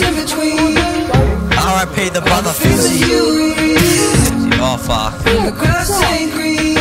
in between. R.I.P. the brother Fizzy. Oh fuck. The grass ain't green.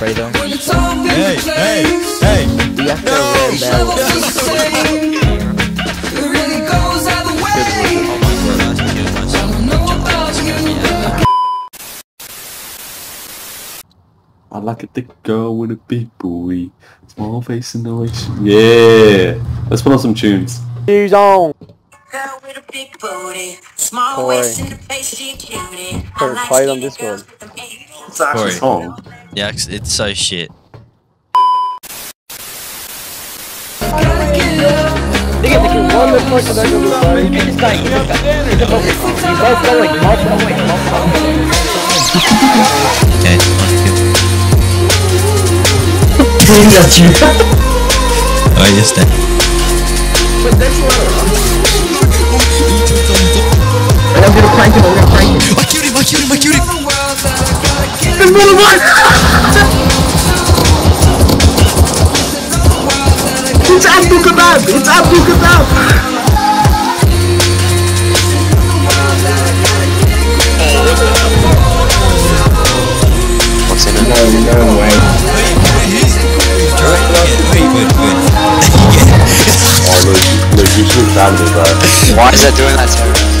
Spray though. Hey, hey, hey. You have to red bell. I like a thick girl with a big booty, small face and no action. Yeah, let's put on some tunes. Shoes on. Girl with a big booty, small Corey. waist and a face she cutie. Corey, I like play it on skinny Discord. girls with them eight. It's actually a song. Yeah, it's- it's so shit. Goes by. You just like, you ways. Okay, one kill. Oh, yes, then. I'm gonna prank him, I'm gonna prank him. It's Abdul Kebab! It's Abdul Kebab! What's in it? Wait, wait, wait. Oh, look, look, you should me. Why is that doing that to her?